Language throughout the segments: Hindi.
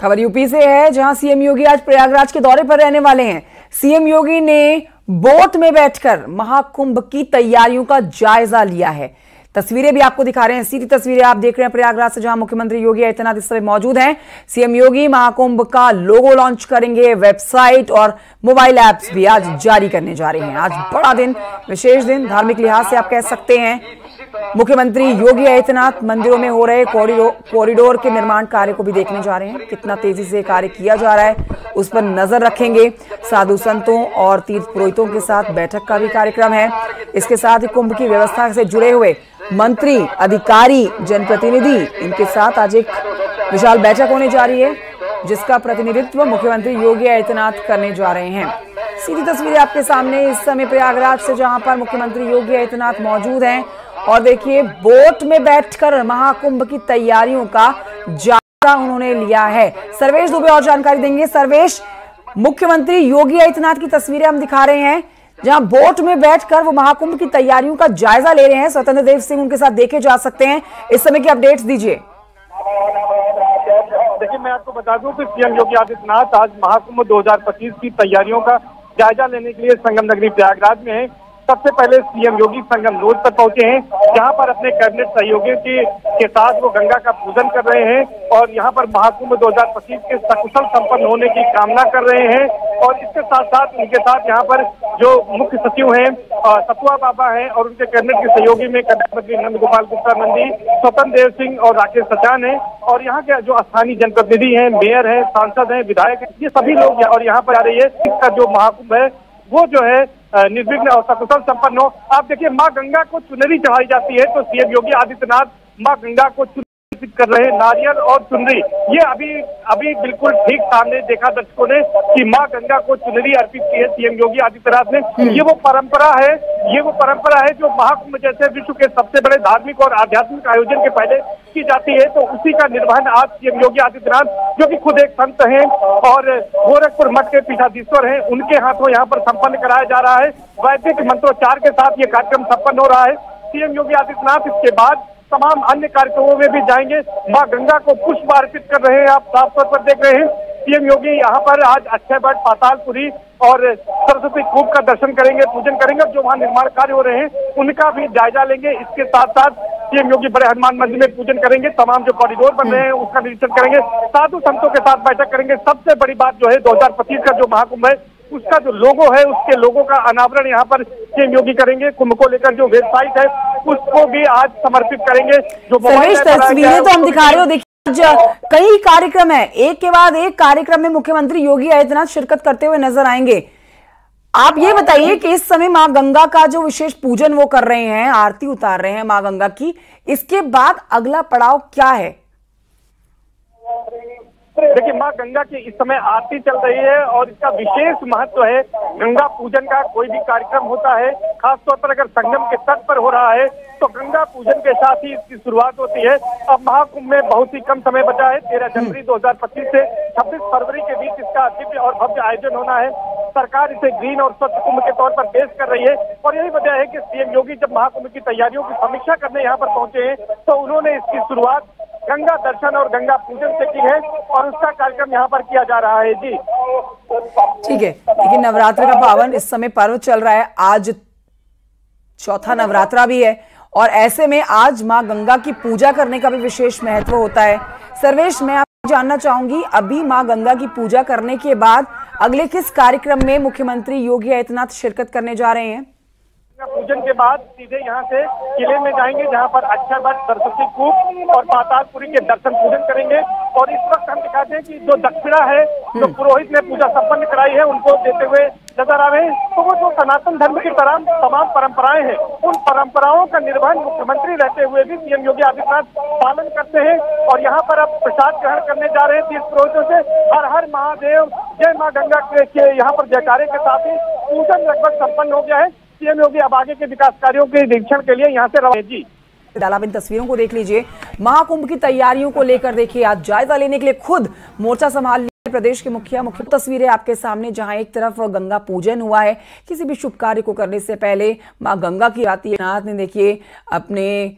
खबर यूपी से है, जहाँ सीएम योगी आज प्रयागराज के दौरे पर रहने वाले हैं। सीएम योगी ने बोट में बैठकर महाकुंभ की तैयारियों का जायजा लिया है। तस्वीरें भी आपको दिखा रहे हैं। सीधी तस्वीरें आप देख रहे हैं प्रयागराज से, जहाँ मुख्यमंत्री योगी आदित्यनाथ इस समय मौजूद हैं। सीएम योगी महाकुंभ का लोगो लॉन्च करेंगे, वेबसाइट और मोबाइल एप्स भी आज जारी करने जा रहे हैं। आज बड़ा दिन, विशेष दिन, धार्मिक लिहाज से आप कह सकते हैं। मुख्यमंत्री योगी आदित्यनाथ मंदिरों में हो रहे कॉरिडोर के निर्माण कार्य को भी देखने जा रहे हैं। कितना तेज़ी से कार्य किया जा रहा है, उस पर नज़र रखेंगे। साधु संतों और तीर्थ पुरोहितों के साथ बैठक का भी कार्यक्रम है। इसके साथ ही कुंभ की व्यवस्था से जुड़े हुए मंत्री, अधिकारी, जनप्रतिनिधि, इनके साथ आज एक विशाल बैठक होने जा रही है, जिसका प्रतिनिधित्व मुख्यमंत्री योगी आदित्यनाथ करने जा रहे हैं। सीधी तस्वीरें आपके सामने इस समय प्रयागराज से, जहाँ पर मुख्यमंत्री योगी आदित्यनाथ मौजूद हैं। और देखिए, बोट में बैठकर महाकुंभ की तैयारियों का जायजा उन्होंने लिया है। सर्वेश दुबे और जानकारी देंगे। सर्वेश, मुख्यमंत्री योगी आदित्यनाथ की तस्वीरें हम दिखा रहे हैं, जहाँ बोट में बैठकर वो महाकुंभ की तैयारियों का जायजा ले रहे हैं। स्वतंत्र देव सिंह उनके साथ देखे जा सकते हैं। इस समय की अपडेट्स दीजिए। देखिए, मैं आपको बता दूँ कि सीएम योगी आदित्यनाथ आज महाकुंभ 2025 की तैयारियों का जायजा लेने के लिए संगम नगरी प्रयागराज में है। सबसे पहले सीएम योगी संगम रोड पर पहुँचे हैं जहाँ पर अपने कैबिनेट सहयोगियों के, के साथ वो गंगा का पूजन कर रहे हैं और यहाँ पर महाकुंभ 2025 के सकुशल संपन्न होने की कामना कर रहे हैं और इसके साथ साथ उनके साथ यहाँ पर जो मुख्य सचिव हैं सतुआ बाबा हैं और उनके कैबिनेट के सहयोगी में कैबिनेट मंत्री नंद गोपाल गुप्ता नंदी स्वतंत्र देव सिंह और राकेश सचान है और यहाँ के जो स्थानीय जनप्रतिनिधि हैं मेयर हैं सांसद हैं विधायक हैं ये सभी लोग और यहाँ पर आ रही है इसका जो महाकुंभ है वो जो है निर्विघ्न और सकुशल संपन्न हो। आप देखिए माँ गंगा को चुनरी चढ़ाई जाती है तो सीएम योगी आदित्यनाथ माँ गंगा को अर्पित कर रहे हैं नारियल और चुनरी। ये अभी अभी बिल्कुल ठीक सामने देखा दर्शकों ने कि माँ गंगा को चुनरी अर्पित की है सीएम योगी आदित्यनाथ ने। हम्म। ये वो परंपरा है ये वो परंपरा है जो महाकुंभ जैसे विश्व के सबसे बड़े धार्मिक और आध्यात्मिक आयोजन के पहले की जाती है तो उसी का निर्वहन आज सीएम योगी आदित्यनाथ, जो कि खुद एक संत हैं और गोरखपुर मठ के पीठाधीश्वर हैं, उनके हाथों यहाँ पर संपन्न कराया जा रहा है। वैदिक मंत्रोच्चार के साथ ये कार्यक्रम संपन्न हो रहा है। सीएम योगी आदित्यनाथ इसके बाद तमाम अन्य कार्यक्रमों में भी जाएँगे। माँ गंगा को पुष्प अर्पित कर रहे हैं आप, साफ़ तौर पर देख रहे हैं। सीएम योगी यहाँ पर आज अक्षय भट्ट पातालपुरी और सरस्वती कूप का दर्शन करेंगे पूजन करेंगे जो वहाँ निर्माण कार्य हो रहे हैं उनका भी जायजा लेंगे। इसके साथ साथ सीएम योगी बड़े हनुमान मंदिर में पूजन करेंगे तमाम जो कॉरिडोर बन रहे हैं उसका निरीक्षण करेंगे। साधु संतों के साथ बैठक करेंगे। सबसे बड़ी बात जो है दो हज़ार पच्चीस का जो महाकुंभ है उसका जो लोगो है उसके लोगों का अनावरण यहाँ पर सीएम योगी करेंगे। कुंभ को लेकर जो वेबसाइट है उसको भी आज समर्पित करेंगे। जो तस्वीरें तो हम दिखा रहे हो देखिए। कई कार्यक्रम है। एक के बाद एक कार्यक्रम में मुख्यमंत्री योगी आदित्यनाथ शिरकत करते हुए नज़र आएँगे। आप ये बताइए कि इस समय माँ गंगा का जो विशेष पूजन वो कर रहे हैं, आरती उतार रहे हैं माँ गंगा की, इसके बाद अगला पड़ाव क्या है? देखिए माँ गंगा की इस समय आरती चल रही है और इसका विशेष महत्व है गंगा पूजन का कोई भी कार्यक्रम होता है खासतौर पर अगर संगम के तट पर हो रहा है तो गंगा पूजन के साथ ही इसकी शुरुआत होती है। अब महाकुंभ में बहुत ही कम समय बचा है तेरह जनवरी 2025 से 26 फरवरी के बीच इसका दिव्य और भव्य आयोजन होना है। सरकार इसे ग्रीन और स्वच्छ कुंभ के तौर पर पेश कर रही है और यही वजह है कि सीएम योगी जब महाकुंभ की तैयारियों की समीक्षा करने यहाँ पर पहुँचे हैं तो उन्होंने इसकी शुरुआत गंगा दर्शन और गंगा पूजन से की है और उसका कार्यक्रम यहाँ पर किया जा रहा है जी। ठीक है, लेकिन नवरात्र का पावन इस समय पर्व चल रहा है। आज चौथा नवरात्रा भी है और ऐसे में आज माँ गंगा की पूजा करने का भी विशेष महत्व होता है। सर्वेश, मैं आप जानना चाहूँगी, अभी माँ गंगा की पूजा करने के बाद अगले किस कार्यक्रम में मुख्यमंत्री योगी आदित्यनाथ शिरकत करने जा रहे हैं? पूजन के बाद सीधे यहाँ से किले में जाएँगे जहाँ पर अच्छा भट्ट सरस्वती कूप और पातालपुरी के दर्शन पूजन करेंगे। और इस वक्त हम दिखाते हैं कि जो दक्षिणा है जो हम्म। पुरोहित ने पूजा संपन्न कराई है उनको देते हुए नज़र आ रहे हैं। तो वो जो सनातन धर्म की तरह तमाम परंपराएँ हैं उन परंपराओं का निर्वहन मुख्यमंत्री रहते हुए भी सीएम योगी आदित्यनाथ पालन करते हैं। और यहाँ पर अब प्रसाद ग्रहण करने जा रहे हैं तीर्थ पुरोहितों से। हर हर महादेव जय माँ गंगा के यहाँ पर जयकारे के साथ ही पूजन लगभग संपन्न हो गया है। सीएम योगी अब आगे के विकास कार्यों के निरीक्षण के लिए यहाँ से रहे जी। आप इन तस्वीरों को देख लीजिए। महाकुंभ की तैयारियों को लेकर देखिए आज जायजा लेने के लिए खुद मोर्चा संभाल प्रदेश के मुखिया। मुख्य तस्वीरें आपके सामने, जहाँ एक तरफ़ गंगा पूजन हुआ है। किसी भी शुभ कार्य को करने से पहले माँ गंगा की आती है। नाथ ने देखिए, अपने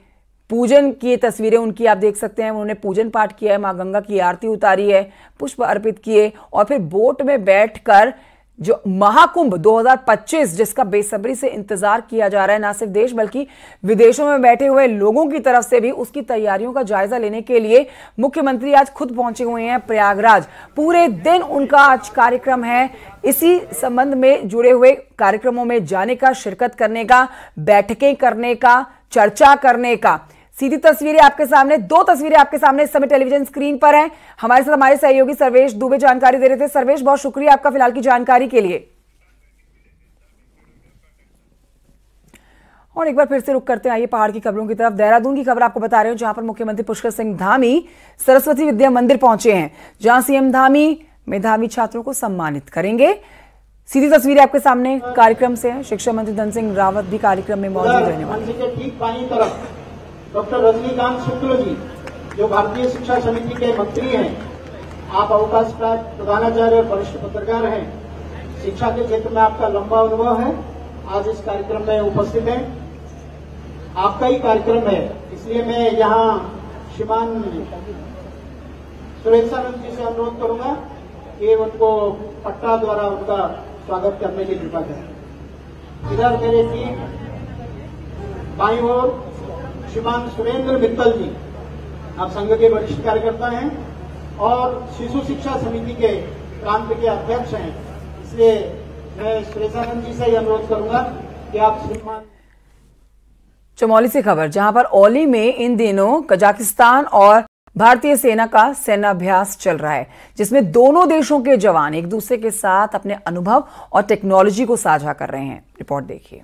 पूजन की तस्वीरें उनकी आप देख सकते हैं। उन्होंने पूजन पाठ किया है। माँ गंगा की आरती उतारी है, पुष्प अर्पित किए और फिर बोट में बैठकर जो महाकुंभ 2025 जिसका बेसब्री से इंतज़ार किया जा रहा है, ना सिर्फ़ देश बल्कि विदेशों में बैठे हुए लोगों की तरफ़ से भी उसकी तैयारियों का जायजा लेने के लिए मुख्यमंत्री आज खुद पहुँचे हुए हैं प्रयागराज। पूरे दिन उनका आज कार्यक्रम है। इसी संबंध में जुड़े हुए कार्यक्रमों में जाने का, शिरकत करने का, बैठकें करने का, चर्चा करने का। सीधी तस्वीरें आपके सामने, दो तस्वीरें आपके सामने इस समय टेलीविज़न स्क्रीन पर हैं। हमारे साथ हमारे सहयोगी सर्वेश दुबे जानकारी दे रहे थे। सर्वेश, बहुत शुक्रिया आपका फ़िलहाल की जानकारी के लिए। और एक बार फिर से रुक करते हैं, आइए पहाड़ की खबरों की तरफ़। देहरादून की खबर आपको बता रहे हो, जहाँ पर मुख्यमंत्री पुष्कर सिंह धामी, सरस्वती विद्या मंदिर पहुँचे हैं, जहाँ सीएम धामी, मेधावी छात्रों को सम्मानित करेंगे। सीधी तस्वीरें आपके सामने कार्यक्रम से है। शिक्षा मंत्री धन सिंह रावत भी कार्यक्रम में मौजूद रहने वाले डॉक्टर रजनीकांत शुक्ल जी, जो भारतीय शिक्षा समिति के मंत्री हैं, आप अवकाश प्राप्त प्रधानाचार्य और वरिष्ठ पत्रकार हैं। शिक्षा के क्षेत्र में आपका लंबा अनुभव है। आज इस कार्यक्रम में उपस्थित हैं। आपका ही कार्यक्रम है। इसलिए मैं यहाँ श्रीमान सुरेशानंद जी से अनुरोध करूँगा कि उनको पट्टा द्वारा उनका स्वागत करने की कृपा करें। इधर मेरे ठीक बाई ओर श्रीमान सुरेंद्र मित्तल जी, आप संघ के वरिष्ठ कार्यकर्ता हैं और शिशु शिक्षा समिति के प्रांत के अध्यक्ष हैं। इसलिए मैं सुरेशानंद जी से ही अनुरोध करूँगा कि आप श्रीमान चमोली से खबर, जहाँ पर ओली में इन दिनों कजाकिस्तान और भारतीय सेना का सेनाभ्यास चल रहा है, जिसमें दोनों देशों के जवान एक दूसरे के साथ अपने अनुभव और टेक्नोलॉजी को साझा कर रहे हैं। रिपोर्ट देखिए।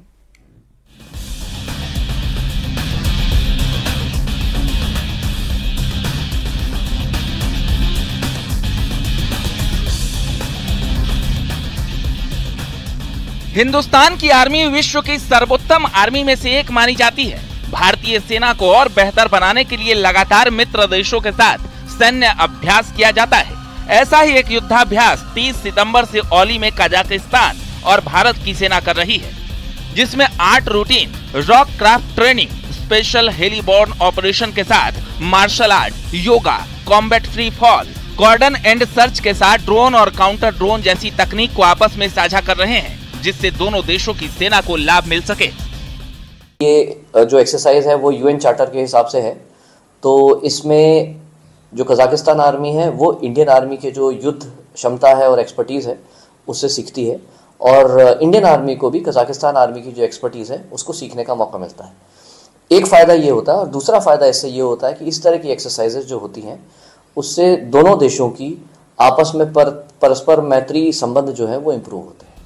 हिंदुस्तान की आर्मी विश्व की सर्वोत्तम आर्मी में से एक मानी जाती है। भारतीय सेना को और बेहतर बनाने के लिए लगातार मित्र देशों के साथ सैन्य अभ्यास किया जाता है। ऐसा ही एक युद्धाभ्यास 30 सितंबर से ओली में कजाकिस्तान और भारत की सेना कर रही है, जिसमें आठ routine rock craft training, special heliborne operation के साथ martial art, yoga, combat free fall, cordon and search के साथ ड्रोन और काउंटर ड्रोन जैसी तकनीक को आपस में साझा कर रहे हैं। जिससे दोनों देशों की सेना को लाभ मिल सके। ये जो एक्सरसाइज है, वो यूएन चार्टर के हिसाब से है। तो इसमें जो कजाकिस्तान आर्मी है, वो इंडियन आर्मी के जो युद्ध क्षमता है और एक्सपर्टीज़ है, उससे सीखती है। और इंडियन आर्मी को भी, कजाकिस्तान आर्मी की जो एक्सपर्टीज़ है, उसको सीखने का मौका मिलता है। एक फ़ायदा ये होता है और दूसरा फ़ायदा इससे ये होता है कि इस तरह की एक्सरसाइजेज जो होती हैं, उससे दोनों देशों की आपस में पर, परस्पर मैत्री संबंध जो है, वो इम्प्रूव होते हैं।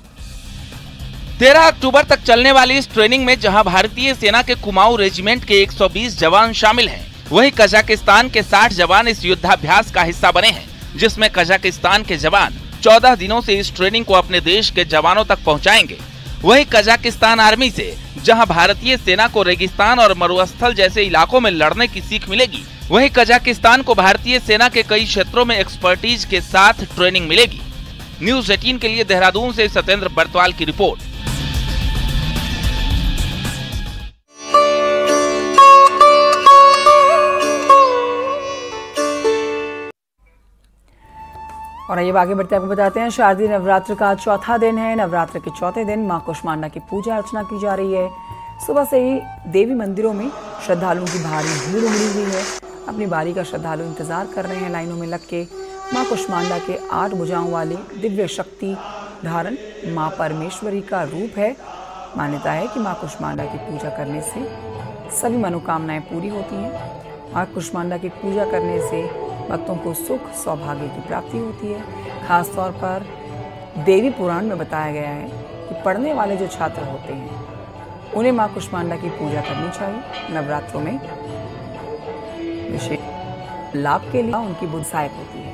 तेरह अक्टूबर तक चलने वाली इस ट्रेनिंग में जहाँ भारतीय सेना के कुमाऊं रेजिमेंट के 120 जवान शामिल हैं, वहीं कजाकिस्तान के 60 जवान इस युद्धाभ्यास का हिस्सा बने हैं जिसमें कजाकिस्तान के जवान 14 दिनों से इस ट्रेनिंग को अपने देश के जवानों तक पहुंचाएँगे। वहीं कजाकिस्तान आर्मी से जहाँ भारतीय सेना को रेगिस्तान और मरुस्थल जैसे इलाकों में लड़ने की सीख मिलेगी वहीं कजाकिस्तान को भारतीय सेना के कई क्षेत्रों में एक्सपर्टीज के साथ ट्रेनिंग मिलेगी। न्यूज़ एटीन के लिए देहरादून से सत्येंद्र बर्तवाल की रिपोर्ट। और आइए आगे बढ़ते आपको बताते हैं, शारदीय नवरात्र का चौथा दिन है। नवरात्र के चौथे दिन माँ कुष्मांडा की पूजा अर्चना की जा रही है। सुबह से ही देवी मंदिरों में श्रद्धालुओं की भारी भीड़ उमड़ी हुई है। अपनी बारी का श्रद्धालु इंतज़ार कर रहे हैं लाइनों में लग के। माँ कुष्मांडा के आठ भुजाओं वाले दिव्य शक्ति धारण माँ परमेश्वरी का रूप है। मान्यता है कि माँ कुष्मांडा की पूजा करने से सभी मनोकामनाएँ पूरी होती हैं। माँ कुष्मांडा की पूजा करने से भक्तों को सुख, सौभाग्य की प्राप्ति होती है। खासतौर पर देवी पुराण में बताया गया है कि पढ़ने वाले जो छात्र होते हैं, उन्हें माँ कुष्मांडा की पूजा करनी चाहिए नवरात्रों में। विशेष लाभ के लिए उनकी बुद्ध सहायक होती है।